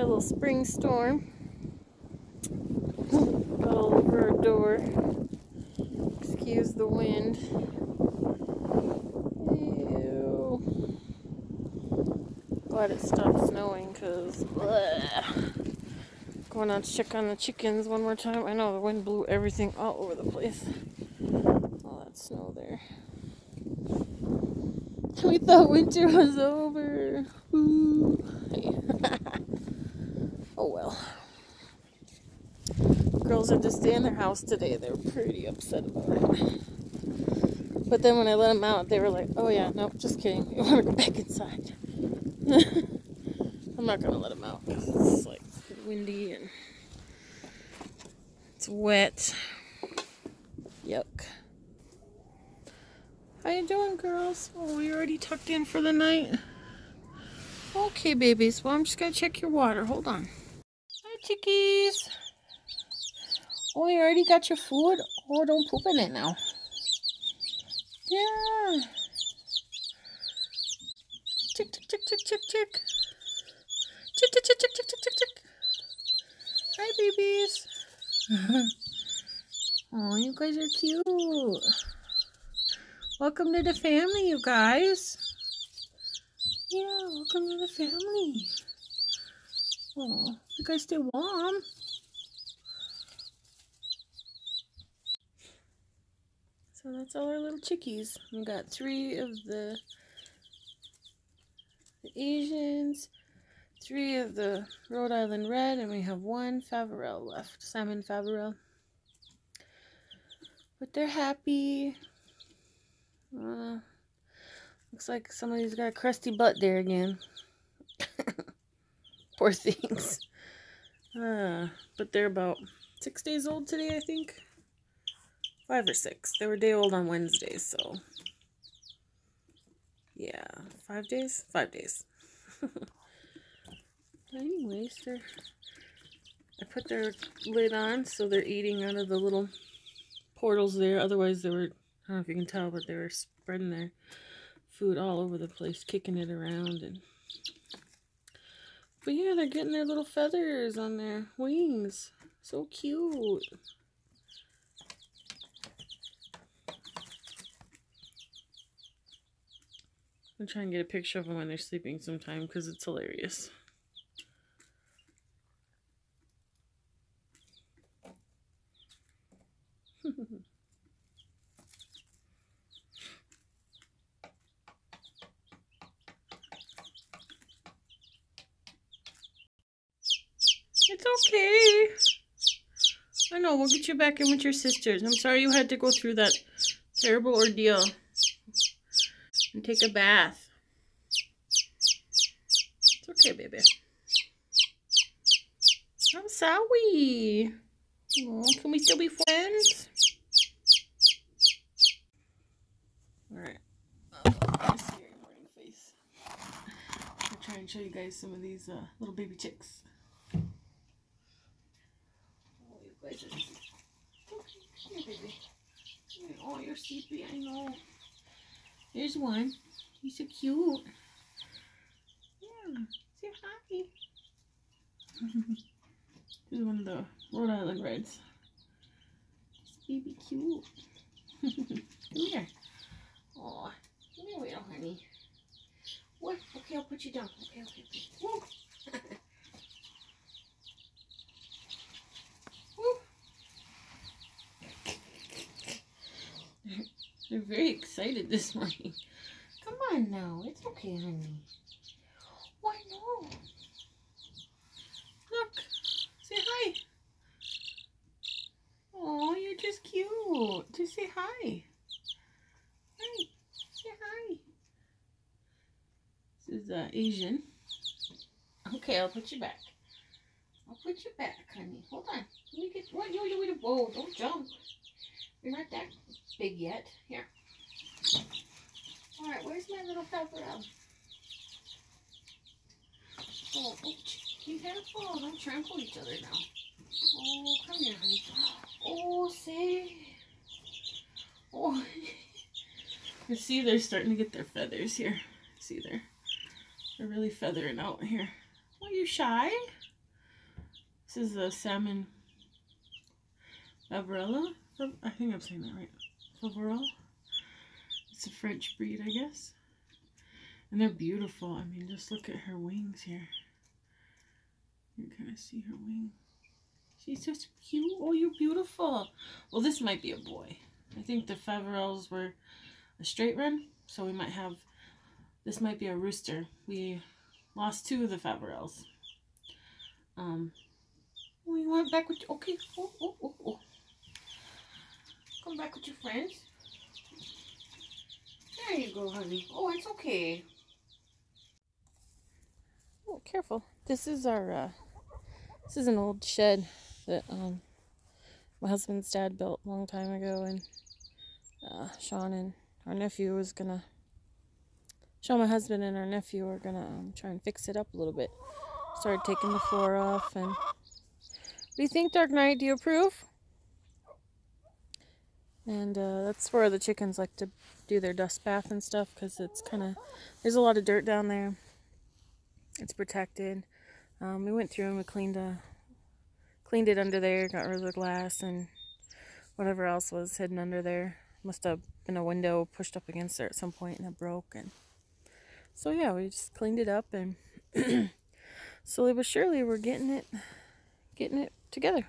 A little spring storm. All over our door. Excuse the wind. Ew. Glad it stopped snowing because going out to check on the chickens one more time. I know the wind blew everything all over the place. All that snow there. We thought winter was over. Oh well. Girls had to stay in their house today. They were pretty upset about it. But then when I let them out, they were like, oh yeah, no, just kidding. We want to go back inside. I'm not going to let them out because it's like windy and it's wet. Yuck. How you doing, girls? Oh, you already tucked in for the night? Okay, babies. Well, I'm just going to check your water. Hold on. Hi, chickies. Oh, you already got your food? Oh, don't poop in it now. Yeah. Chick, chick, chick, chick, chick, chick. Chick, chick, chick, chick, chick, chick, chick, chick. Hi, babies. oh, you guys are cute. Welcome to the family, you guys. Yeah, welcome to the family. Oh, you guys stay warm. So that's all our little chickies. We got three of the, the Asians, three of the Rhode Island Red, and we have one Faverolle left, Salmon Faverolle. But they're happy. Uh, looks like somebody's got a crusty butt there again. Poor things. Uh, but they're about six days old today, I think. Five or six. They were day old on Wednesday, so. Yeah, five days? Five days. anyways, they're. I put their lid on so they're eating out of the little portals there. Otherwise, they were I don't know if you can tell, but they were spreading their food all over the place, kicking it around. and. But yeah, they're getting their little feathers on their wings. So cute. I'll try and get a picture of them when they're sleeping sometime because it's hilarious. Okay. I know, we'll get you back in with your sisters. I'm sorry you had to go through that terrible ordeal. And take a bath. It's okay, baby. I'm sorry. Oh, can we still be friends? Alright. Oh, I'll try and show you guys some of these uh, little baby chicks. Oh, you're sleepy, I know. There's one. He's so cute. Yeah, say hi. this is one of the Rhode Island Reds. This baby cute. come here. Oh, come here, little honey. What? Okay, I'll put you down. Okay, okay, okay. They're very excited this morning. Come on now. It's okay, honey. Why no? Look. Say hi. Oh, you're just cute. Just say hi. Hi. Say hi. This is uh, Asian. Okay, I'll put you back. I'll put you back, honey. Hold on. Let me get. What? You, you, whoa! Don't jump. You're not that big yet. Here. Alright, where's my little Faverolle? Oh, oh, be careful. Don't trample each other now. Oh, come here, honey. Oh, see? Oh. you see, they're starting to get their feathers here. See, they're, they're really feathering out here. Are you shy? This is a salmon Favarella. I think I'm saying that right. Favarella. It's a French breed, I guess. And they're beautiful. I mean, just look at her wings here. You can kind of see her wing. She's so cute. Oh, you're beautiful. Well, this might be a boy. I think the Faverolles were a straight run, so we might have, this might be a rooster. We lost two of the Faverolles. Um, we went back with, okay, oh, oh, oh, oh. Come back with your friends. There you go, honey. Oh, it's okay. Oh, careful. This is our, uh, this is an old shed that, um, my husband's dad built a long time ago, and, uh, Sean and our nephew was gonna, Sean, my husband, and our nephew are gonna, um, try and fix it up a little bit. Started taking the floor off, and, do you think, Dark Knight? Do you approve? And uh, that's where the chickens like to do their dust bath and stuff because it's kind of, there's a lot of dirt down there. It's protected. Um, we went through and we cleaned, uh, cleaned it under there, got rid of the glass and whatever else was hidden under there. Must have been a window pushed up against there at some point and it broke. And so yeah, we just cleaned it up and slowly but surely we're getting it, getting it together.